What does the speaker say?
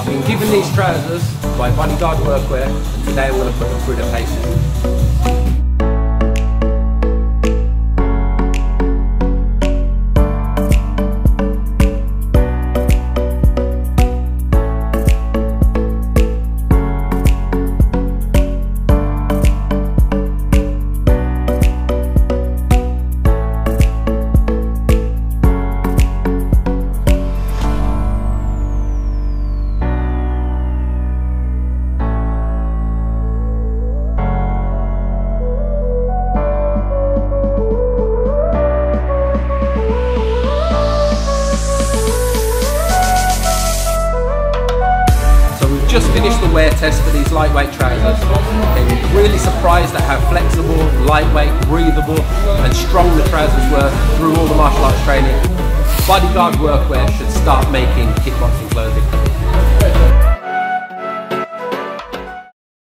I've been given these trousers by Bodyguard Workwear and today I'm going to put them through the paces. Just finished the wear test for these lightweight trousers. Really surprised at how flexible, lightweight, breathable and strong the trousers were through all the martial arts training. Bodyguard Workwear should start making kickboxing clothing.